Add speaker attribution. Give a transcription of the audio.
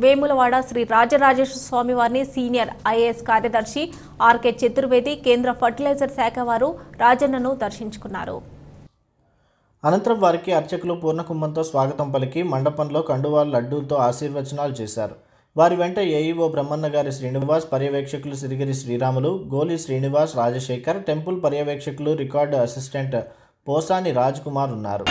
Speaker 1: వేములవాడ శ్రీ రాజరాజేశ్వర స్వామి వారిని senior IAS కార్యదర్శి RK Chaturvedi కేంద్ర ఫర్టిలైజర్ శాఖ వారు రాజన్నను దర్శించుకున్నారు.
Speaker 2: అనంతరం వారికి అర్చకులు పూర్ణకుంభంతో స్వాగతం పలికి మండపంలో కండువాల లడ్డూలతో ఆశీర్వచనాలు చేశారు. వారి వెంట ఏఈఓ బ్రహ్మన్న గారి శ్రీనివాస్ పర్యవేక్షకులు సిరిగిరి శ్రీరాములు గోలి శ్రీనివాస్ రాజశేఖర్ టెంపుల్ పర్యవేక్షకులు రికార్డు అసిస్టెంట్ పోసాని రాజ్ కుమార్ ఉన్నారు.